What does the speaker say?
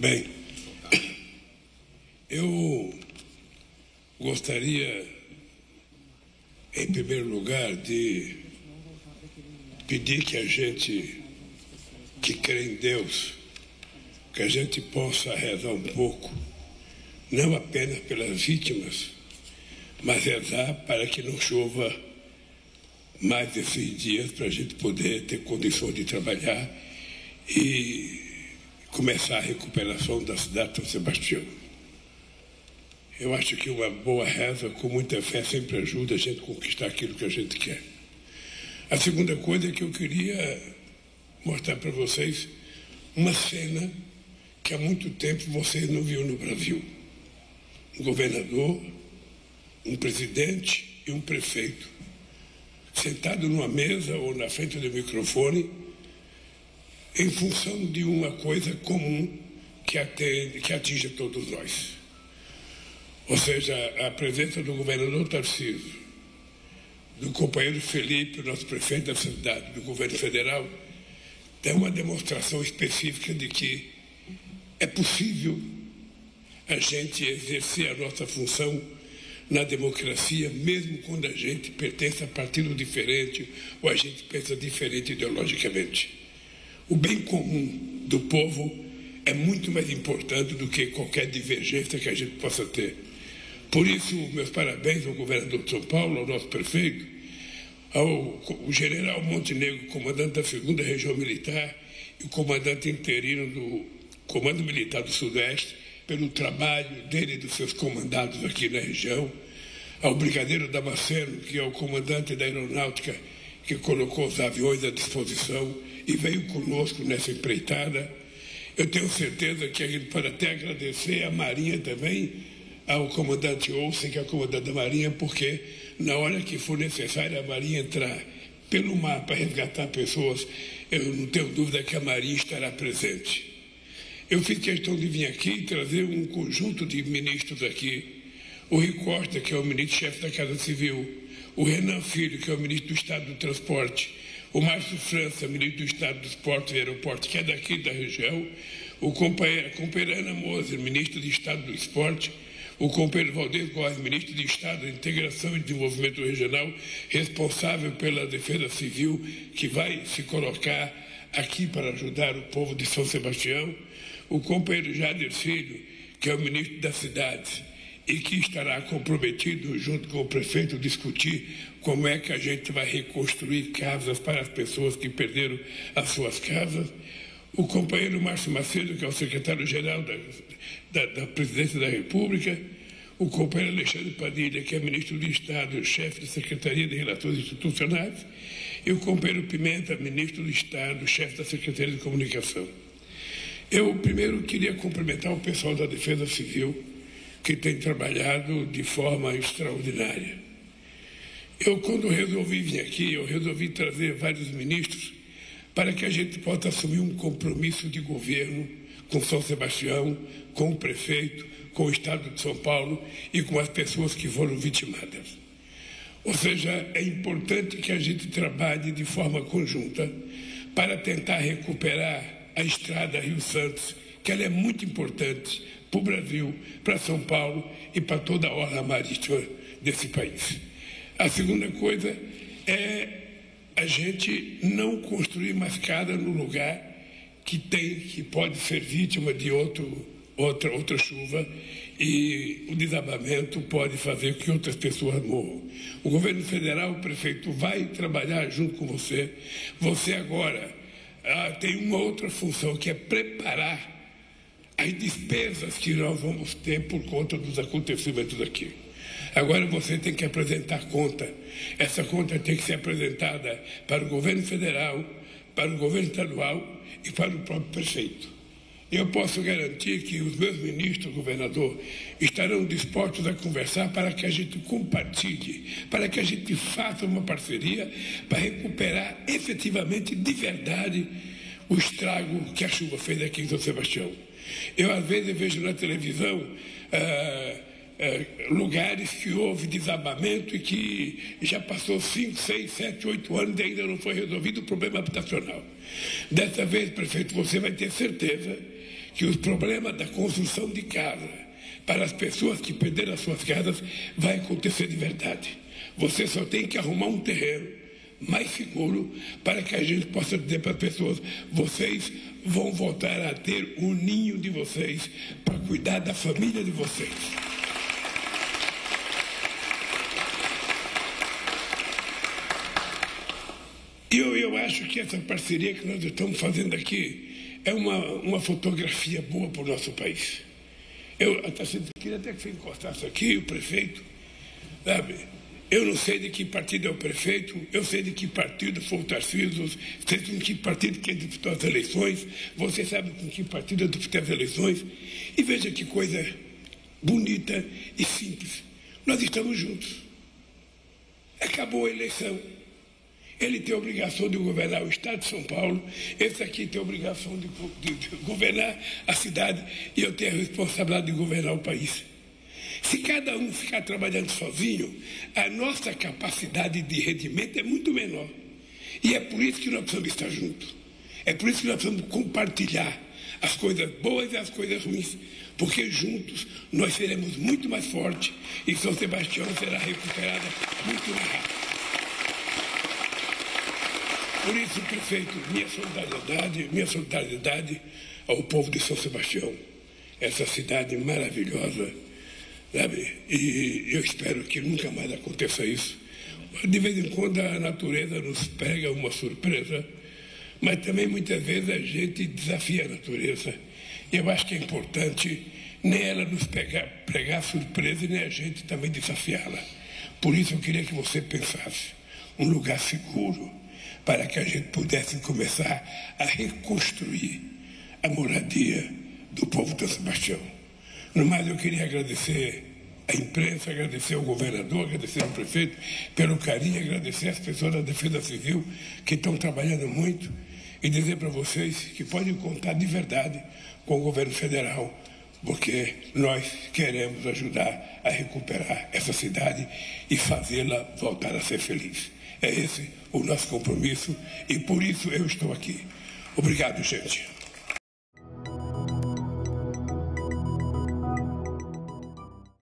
Bem, eu gostaria, em primeiro lugar, de pedir que a gente que crê em Deus, que a gente possa rezar um pouco, não apenas pelas vítimas, mas rezar para que não chova mais esses dias para a gente poder ter condições de trabalhar e começar a recuperação da cidade de São Sebastião. Eu acho que uma boa reza, com muita fé, sempre ajuda a gente a conquistar aquilo que a gente quer. A segunda coisa é que eu queria mostrar para vocês uma cena que há muito tempo vocês não viram no Brasil. Um governador, um presidente e um prefeito sentado numa mesa ou na frente do microfone em função de uma coisa comum que, atende, que atinge todos nós. Ou seja, a presença do governador Tarcísio, do companheiro Felipe, nosso prefeito da cidade, do governo federal, é uma demonstração específica de que é possível a gente exercer a nossa função na democracia, mesmo quando a gente pertence a partido diferente ou a gente pensa diferente ideologicamente. O bem comum do povo é muito mais importante do que qualquer divergência que a gente possa ter. Por isso, meus parabéns ao governador de São Paulo, ao nosso prefeito, ao general Montenegro, comandante da segunda região militar e o comandante interino do Comando Militar do Sudeste, pelo trabalho dele e dos seus comandados aqui na região, ao Brigadeiro Damasceno, que é o comandante da aeronáutica que colocou os aviões à disposição e veio conosco nessa empreitada. Eu tenho certeza que a gente pode até agradecer à Marinha também, ao comandante Olsen, que é o comandante da Marinha, porque na hora que for necessário a Marinha entrar pelo mar para resgatar pessoas, eu não tenho dúvida que a Marinha estará presente. Eu fiz questão de vir aqui e trazer um conjunto de ministros aqui. O Rui Costa, que é o ministro-chefe da Casa Civil, o Renan Filho, que é o ministro do Estado do Transporte, o Márcio França, ministro do Estado dos Portos e Aeroportos, que é daqui da região, o companheiro, a companheira Ana Moser, ministro do Estado do Esporte, o companheiro Valdir Góes, ministro de Estado de Integração e Desenvolvimento Regional, responsável pela Defesa Civil, que vai se colocar aqui para ajudar o povo de São Sebastião, o companheiro Jader Filho, que é o ministro da cidade, e que estará comprometido, junto com o prefeito, discutir como é que a gente vai reconstruir casas para as pessoas que perderam as suas casas. O companheiro Márcio Macedo, que é o secretário-geral da, da, da, Presidência da República, o companheiro Alexandre Padilha, que é ministro de Estado, chefe da Secretaria de Relações Institucionais, e o companheiro Pimenta, ministro de Estado, chefe da Secretaria de Comunicação. Eu primeiro queria cumprimentar o pessoal da Defesa Civil, que tem trabalhado de forma extraordinária. Eu, quando resolvi vir aqui, eu resolvi trazer vários ministros para que a gente possa assumir um compromisso de governo com São Sebastião, com o prefeito, com o Estado de São Paulo e com as pessoas que foram vitimadas. Ou seja, é importante que a gente trabalhe de forma conjunta para tentar recuperar a estrada Rio Santos, que ela é muito importante para o Brasil, para São Paulo e para toda a orla marítima desse país. A segunda coisa é a gente não construir mascada no lugar que tem, que pode ser vítima de outro, outra, outra chuva e o desabamento pode fazer que outras pessoas morram. O governo federal, o prefeito, vai trabalhar junto com você. Você agora ah, tem uma outra função que é preparar as despesas que nós vamos ter por conta dos acontecimentos aqui. Agora você tem que apresentar conta. Essa conta tem que ser apresentada para o governo federal, para o governo estadual e para o próprio prefeito. Eu posso garantir que os meus ministros, governador, estarão dispostos a conversar para que a gente compartilhe, para que a gente faça uma parceria para recuperar efetivamente, de verdade, o estrago que a chuva fez aqui em São Sebastião. Eu, às vezes, vejo na televisão ah, ah, lugares que houve desabamento e que já passou 5, 6, 7, 8 anos e ainda não foi resolvido o problema habitacional. Dessa vez, prefeito, você vai ter certeza que os problemas da construção de casa para as pessoas que perderam as suas casas vai acontecer de verdade. Você só tem que arrumar um terreno mais seguro para que a gente possa dizer para as pessoas: vocês vão voltar a ter o ninho de vocês para cuidar da família de vocês. E eu, eu acho que essa parceria que nós estamos fazendo aqui é uma, uma fotografia boa para o nosso país. Eu até queria até que você encostasse aqui, o prefeito, sabe? Eu não sei de que partido é o prefeito, eu sei de que partido foi o Tarcísio, sei de que partido que disputou as eleições, você sabe com que partido eu disputei as eleições. E veja que coisa bonita e simples. Nós estamos juntos. Acabou a eleição. Ele tem a obrigação de governar o Estado de São Paulo, esse aqui tem a obrigação de, de, de governar a cidade e eu tenho a responsabilidade de governar o país. Se cada um ficar trabalhando sozinho, a nossa capacidade de rendimento é muito menor. E é por isso que nós precisamos estar juntos. É por isso que nós precisamos compartilhar as coisas boas e as coisas ruins, porque juntos nós seremos muito mais fortes e São Sebastião será recuperada muito mais rápido. Por isso, prefeito, minha solidariedade, minha solidariedade ao povo de São Sebastião, essa cidade maravilhosa Sabe? E eu espero que nunca mais aconteça isso. De vez em quando a natureza nos pega uma surpresa, mas também muitas vezes a gente desafia a natureza. Eu acho que é importante nem ela nos pegar, pregar surpresa e nem a gente também desafiá-la. Por isso eu queria que você pensasse um lugar seguro para que a gente pudesse começar a reconstruir a moradia do povo de São Sebastião. No mais, eu queria agradecer a imprensa, agradecer ao governador, agradecer ao prefeito pelo carinho, agradecer às pessoas da Defesa Civil que estão trabalhando muito e dizer para vocês que podem contar de verdade com o governo federal, porque nós queremos ajudar a recuperar essa cidade e fazê-la voltar a ser feliz. É esse o nosso compromisso e por isso eu estou aqui. Obrigado, gente.